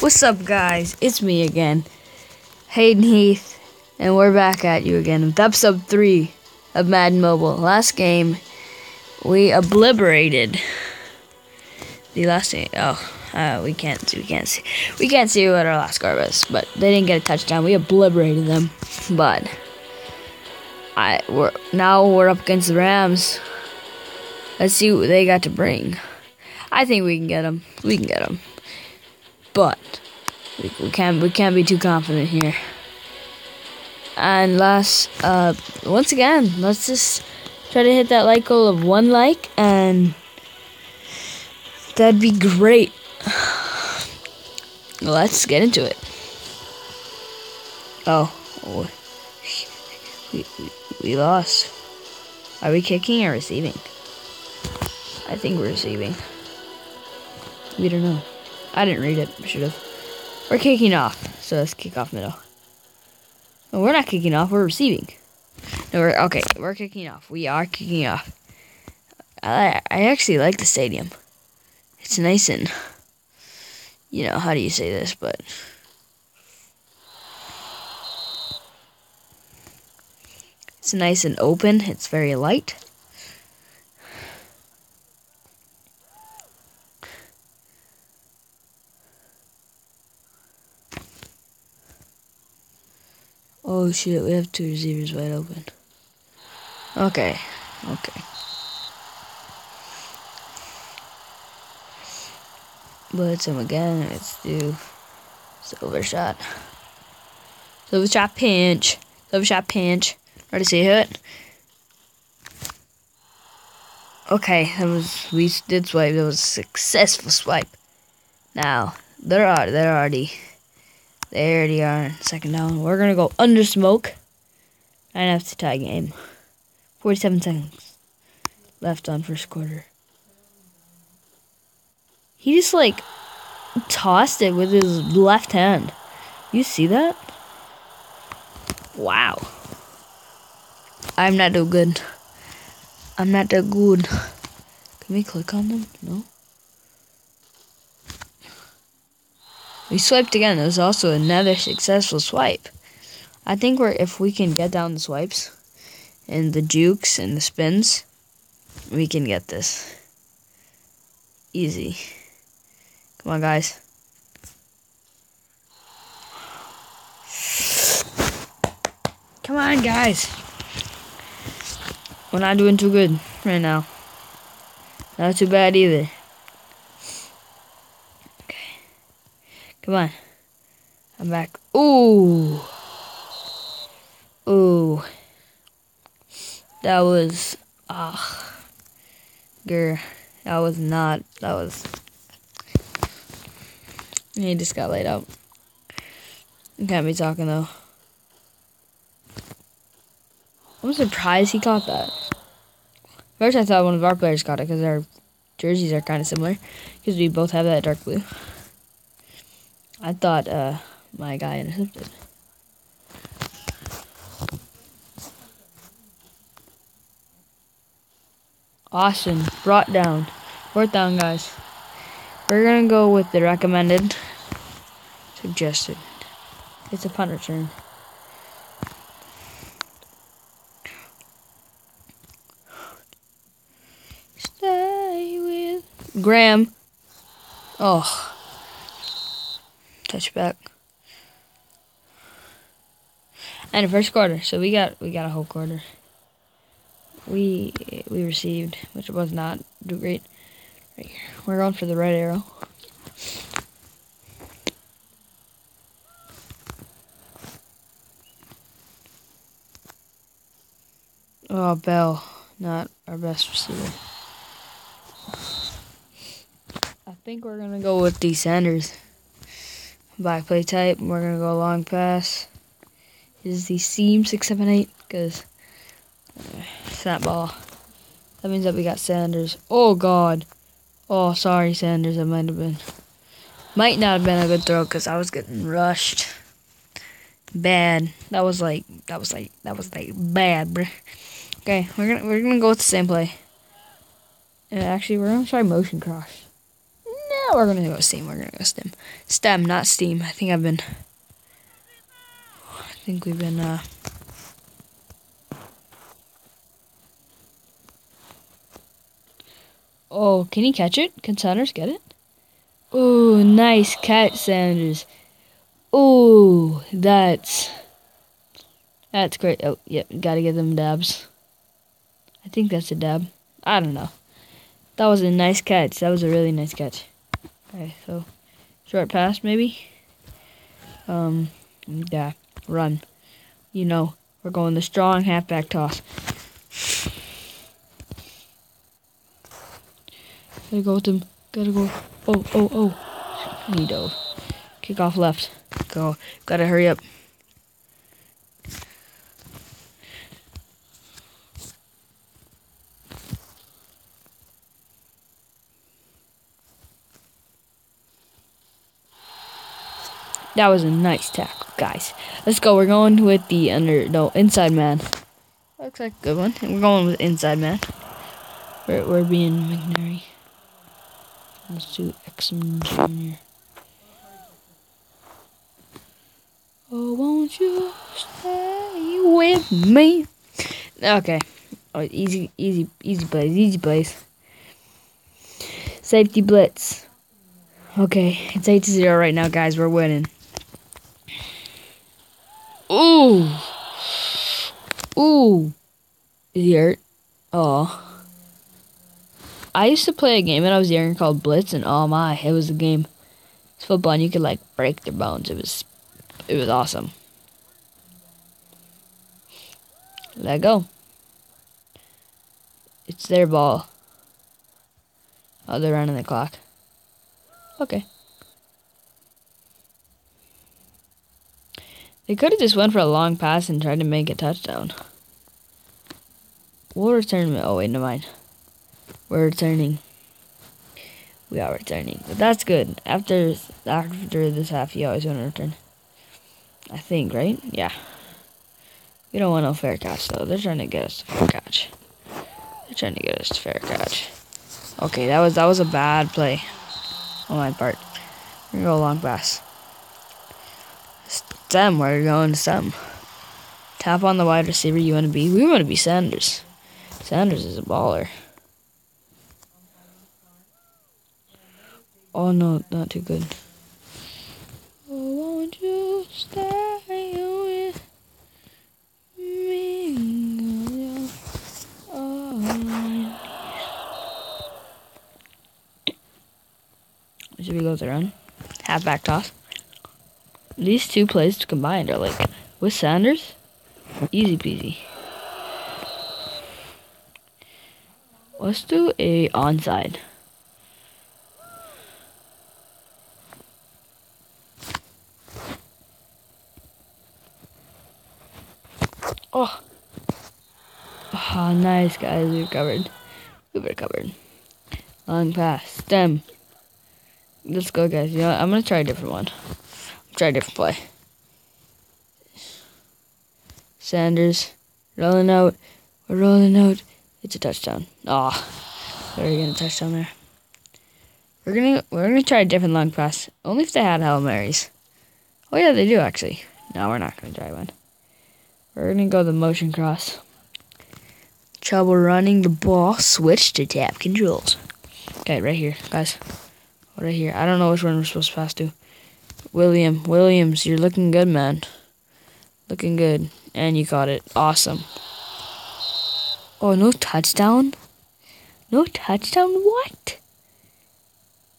What's up, guys? It's me again, Hayden Heath, and we're back at you again with episode 3 of Madden Mobile. Last game, we obliterated the last game. Oh, uh, we can't see, we can't see, we can't see what our last score was, but they didn't get a touchdown. We obliterated them, but I we're now we're up against the Rams. Let's see what they got to bring. I think we can get them. We can get them but we, we can't we can't be too confident here. And last, uh, once again, let's just try to hit that like goal of one like, and that'd be great. Let's get into it. Oh, we, we, we lost. Are we kicking or receiving? I think we're receiving. We don't know. I didn't read it. Should have. We're kicking off. So let's kick off middle. We're not kicking off. We're receiving. No, we're okay. We're kicking off. We are kicking off. I I actually like the stadium. It's nice and you know how do you say this, but it's nice and open. It's very light. Oh shit, we have two receivers wide open. Okay, okay. Blitz him again. Let's do silver shot. Silver shot pinch. Silver shot pinch. Ready to see it? Okay, that was we did swipe. That was a successful swipe. Now they're they're already they already are second down. We're to go under smoke. And have to tie game. 47 seconds left on first quarter. He just like tossed it with his left hand. You see that? Wow. I'm not too good. I'm not that good. Can we click on them? No. We swiped again. It was also another successful swipe. I think we're if we can get down the swipes and the jukes and the spins, we can get this. Easy. Come on, guys. Come on, guys. We're not doing too good right now. Not too bad either. Come on. I'm back. Ooh. Ooh. That was ah. Grr. That was not that was he just got laid out. Can't be talking though. I'm surprised he caught that. First I thought one of our players caught it because our jerseys are kind of similar. Because we both have that dark blue. I thought uh, my guy intercepted. Austin brought down. Fourth down, guys. We're to go with the recommended. Suggested. It's a punt return. Stay with Graham. Oh touchback. And the first quarter, so we got we got a whole quarter. We we received, which was not do great. Right here. We're going for the red arrow. Oh, Bell, not our best receiver. I think we're gonna go with D. Sanders. Back play type, we're gonna go long pass. Is the seam 678 because uh, snap ball. That means that we got Sanders. Oh God. Oh, sorry, Sanders. That might have been, might not have been a good throw because I was getting rushed. Bad. That was like, that was like, that was like bad. Okay, we're gonna we're gonna go with the same play. And actually, we're gonna try motion cross. Yeah, we're gonna go steam. We're gonna go stem. Stem, not steam. I think I've been. I think we've been. uh Oh, can he catch it? Can Sanders get it? Oh, nice catch, Sanders. Oh, that's that's great. Oh, yep, gotta get them dabs. I think that's a dab. I don't know. That was a nice catch. That was a really nice catch. Okay, so short pass maybe. Um, yeah, run. You know, we're going the strong halfback toss. Gotta go with him. Gotta go. Oh, oh, oh. Dove. Kick off left. Go. Gotta hurry up. That was a nice tackle, guys. Let's go. We're going with the under, no, inside man. Looks like a good one. We're going with inside man. We're, we're being McNary. Let's do Exum Jr. Oh, won't you stay with me? Okay. Oh, easy, easy, easy plays, easy plays. Safety blitz. Okay, it's 8 to 0 right now, guys. We're winning. Ooh. Ooh. Is he hurt? Oh. I used to play a game when I was younger called Blitz, and oh my, it was a game. It's football, and you could like break their bones. It was, it was awesome. Let go. It's their ball. Oh, they're running the clock. Okay. They could have just went for a long pass and tried to make a touchdown. We'll return. Oh wait, never mind. We're returning. We are returning, but that's good. After after this half, you always want to return. I think, right? Yeah. We don't want no fair catch though. They're trying to get us to fair catch. They're trying to get us to fair catch. Okay, that was that was a bad play on my part. We're gonna go long pass. Are you going, Stem? Tap on the wide receiver you want to be. We want to be Sanders. Sanders is a baller. Oh no, not too good. Oh, won't you stay with me? Oh, Should we go with the run? Half back toss. These two plays combined are like, with Sanders, easy peasy. Let's do a onside. Oh. Oh, nice, guys. We recovered. We recovered. Long pass. Stem. Let's go, guys. You know, I'm to try a different one. Try a different play. Sanders. Rolling out. We're rolling out. It's a touchdown. Aw. Oh, we're going to touchdown there. We're gonna we're gonna try a different long pass. Only if they had Hail Marys. Oh yeah, they do actually. No, we're not gonna try one. We're gonna go the motion cross. Trouble running the ball. Switch to tap controls. Okay, right here, guys. Right here. I don't know which one we're supposed to pass to. William, Williams, you're looking good, man. Looking good. And you caught it. Awesome. Oh, no touchdown? No touchdown? What?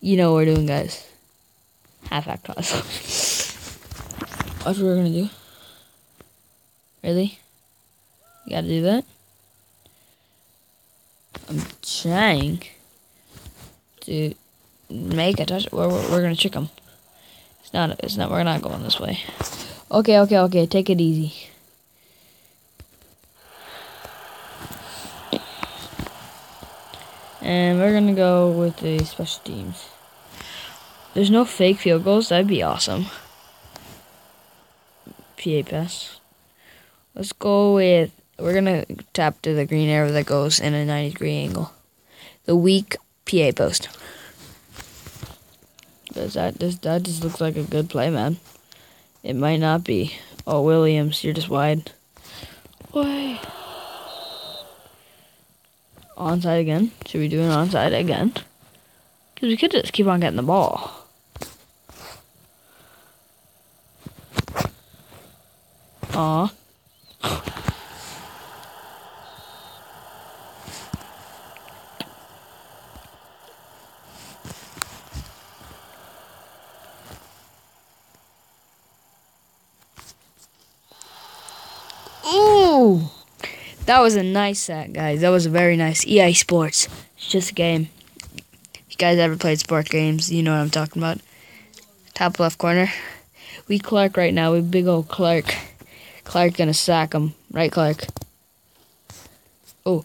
You know what we're doing, guys. Half act toss. That's what we're gonna do. Really? You gotta do that? I'm trying to make a touch. We're, we're, we're gonna trick them. It's not. It's not. We're not going this way. Okay. Okay. Okay. Take it easy. And we're gonna go with the special teams. There's no fake field goals. That'd be awesome. PA pass. Let's go with. We're gonna tap to the green arrow that goes in a 90 degree angle. The weak PA post. Does that just that just looks like a good play, man? It might not be. Oh, Williams, you're just wide. Way. Onside again. Should we do an onside again? Because we could just keep on getting the ball. Aw. Ooh! That was a nice set, guys. That was a very nice EA Sports. It's just a game. If you guys ever played sport games, you know what I'm talking about. Top left corner. We Clark right now. We big old Clark. Clark gonna sack him. Right, Clark? Oh.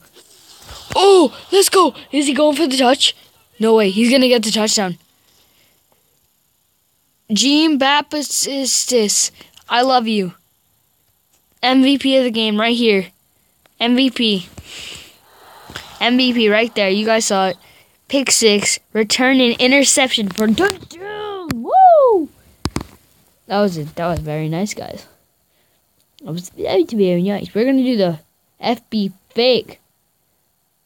Oh! Let's go! Is he going for the touch? No way. He's gonna get the touchdown. Jean Baptiste. I love you. MVP of the game right here. MVP. MVP right there. You guys saw it. Pick six. Return an interception for touchdown. Woo! That was it. That was very nice, guys. That was very, very nice. We're gonna do the FB fake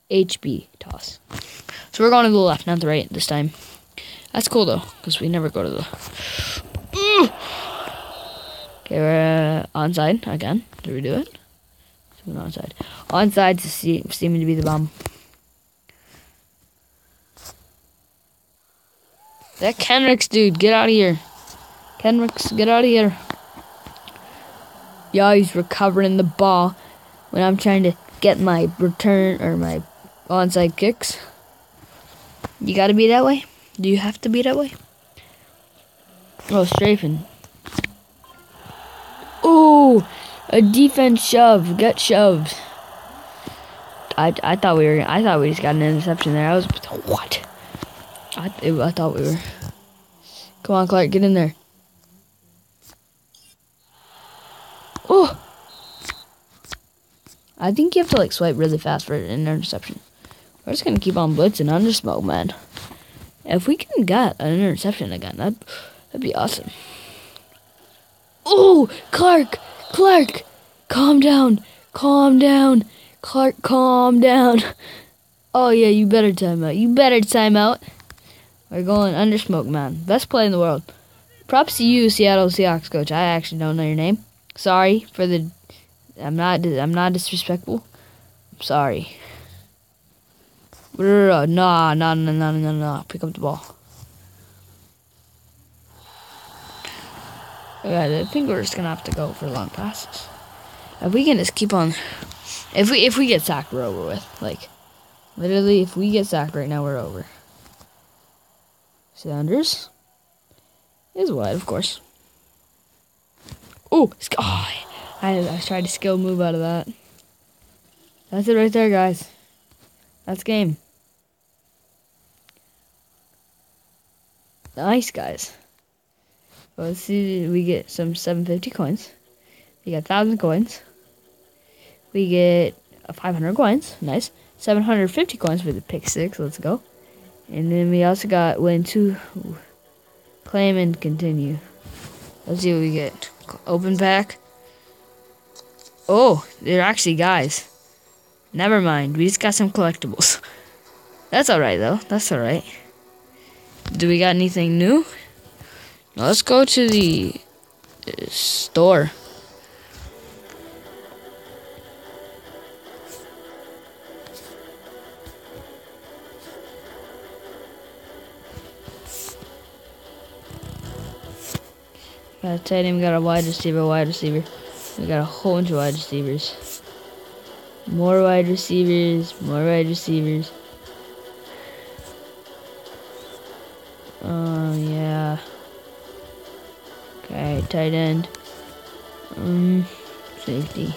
HB toss. So we're going to the left, not the right this time. That's cool though, because we never go to the. Okay, we're uh, onside again. Did we do it? Onside. Onside seeming to be the bomb. That Kenricks dude, get out of here. Kenricks, get out of here. Yeah, he's recovering the ball when I'm trying to get my return or my onside kicks. You gotta be that way? Do you have to be that way? Oh, strafing. A defense shove. Get shoved. I, I thought we were. I thought we just got an interception there. I was what? I I thought we were. Come on, Clark, get in there. Oh. I think you have to like swipe really fast for an interception. We're just gonna keep on blitzing under smoke, man. If we can get an interception again, that that'd be awesome. Oh, Clark, Clark, calm down, calm down, Clark, calm down. Oh yeah, you better time out. You better time out. We're going under smoke, man. Best play in the world. Props to you, Seattle Seahawks coach. I actually don't know your name. Sorry for the. I'm not. I'm not disrespectful. I'm sorry. Nah, nah, nah, nah, nah, nah. Pick up the ball. Yeah, I think we're just gonna have to go for long passes. If we can just keep on, if we if we get sacked, we're over with. Like, literally, if we get sacked right now, we're over. Sanders is wide, of course. Ooh, oh, I I tried to skill move out of that. That's it right there, guys. That's game. Nice, guys. Well, let's see. We get some 750 coins. We got 1,000 coins. We get 500 coins. Nice. 750 coins for the pick six. Let's go. And then we also got win two. Claim and continue. Let's see what we get. Open pack. Oh, they're actually guys. Never mind. We just got some collectibles. That's alright, though. That's alright. Do we got anything new? Let's go to the uh, store. Got a tight end, got a wide receiver, wide receiver. We got a whole bunch of wide receivers. More wide receivers, more wide receivers. Okay, tight end. Um, safety.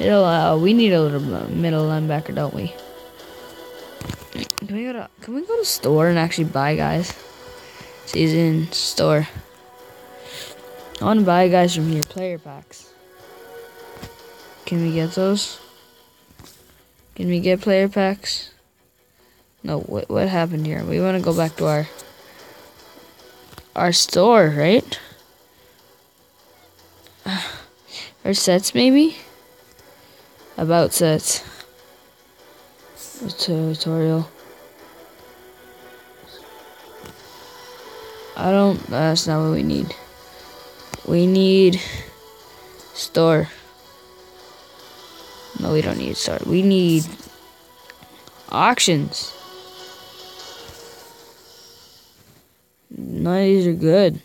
Uh, we need a little middle linebacker, don't we? Can we go to, can we go to store and actually buy guys? Season store. I want to buy guys from here, player packs. Can we get those? Can we get player packs? No, what, what happened here? We want to go back to our our store, right? Our sets, maybe? About sets. Tutorial. I don't, that's not what we need. We need store. No, we don't need store. We need auctions. None of these are good.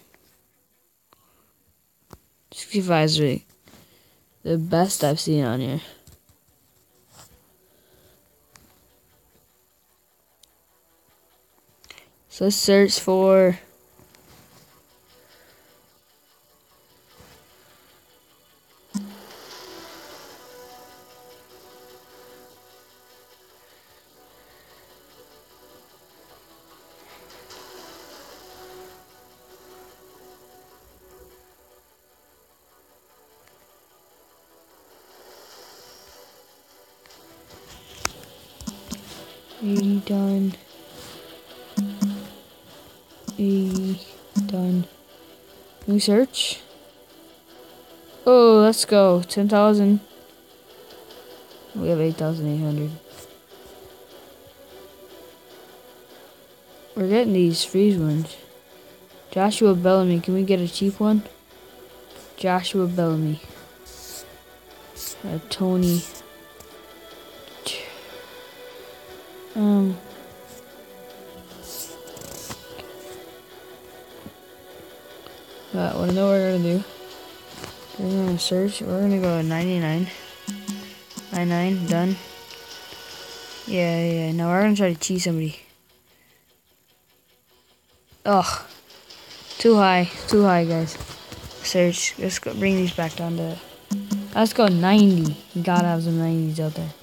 65 is the best I've seen on here. So search for done. New search. Oh, let's go. Ten thousand. We have eight thousand eight hundred. We're getting these freeze ones. Joshua Bellamy. Can we get a cheap one? Joshua Bellamy. Uh, Tony. Um. But what I know we're gonna do. We're gonna search. We're gonna go 99. 99, done. Yeah, yeah. Now we're gonna try to cheat somebody. Ugh. Too high. Too high, guys. Search. Let's go bring these back down to. Let's go 90. You gotta have some 90s out there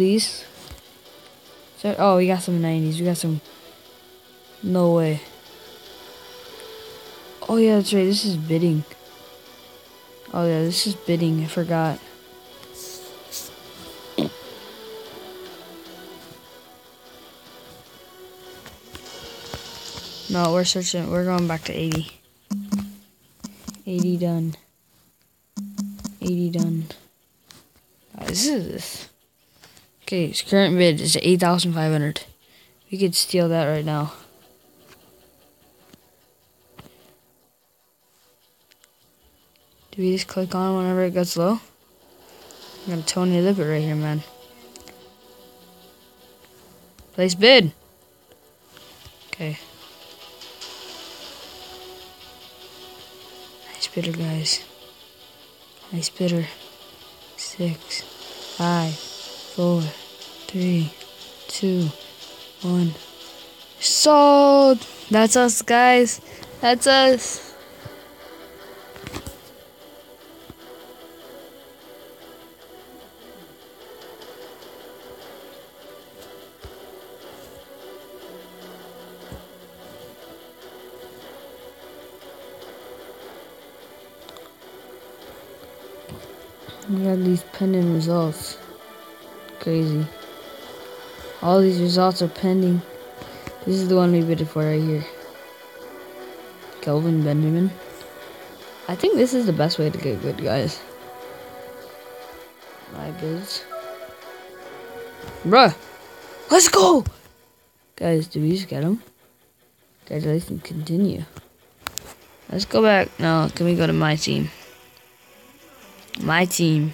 please. Oh, we got some 90s. We got some. No way. Oh, yeah, that's right. This is bidding. Oh, yeah, this is bidding. I forgot. No, we're searching. We're going back to 80. 80 done. 80 done. this is. Okay, his current bid is 8500 We could steal that right now. Do we just click on whenever it gets low? I'm gonna Tony Lippett right here, man. Place bid. Okay. Nice bidder, guys. Nice bidder. Six, five, four, three, two, one. Sold! That's us, guys. That's us. Results. Crazy. All these results are pending. This is the one we bid for right here. Kelvin Benjamin. I think this is the best way to get good guys. My bids. Bruh! Let's go! Guys, do we just get them? Guys, let's continue. Let's go back. No, can we go to my team? My team.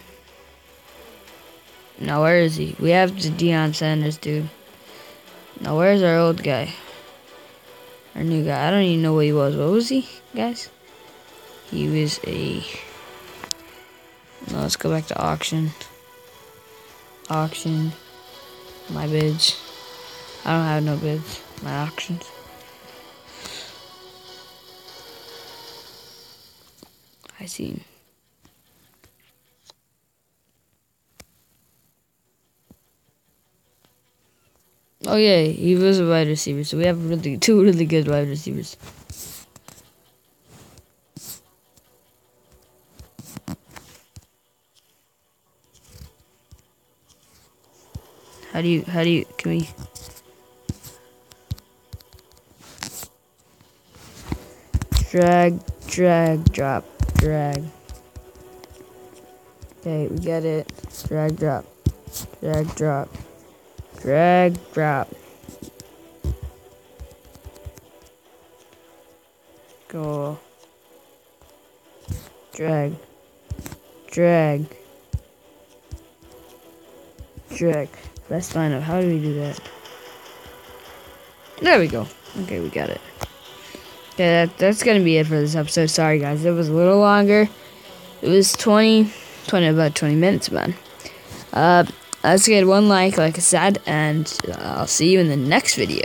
Now, where is he? We have the Deion Sanders, dude. Now, where's our old guy? Our new guy. I don't even know what he was. What was he, guys? He was a... Now, let's go back to auction. Auction. My bids. I don't have no bids. My auctions. I see. Oh yeah, he was a wide receiver, so we have really two really good wide receivers. How do you how do you can we Drag, drag, drop, drag. Okay, we get it. Drag, drop, drag, drop, drag, drop. Go. Drag, drag, drag. Let's find out. How do we do that? There we go. Okay, we got it. Okay, that, that's gonna be it for this episode. Sorry, guys. It was a little longer. It was 20, 20 about 20 minutes, man. Uh, let's get one like, like I said, and I'll see you in the next video.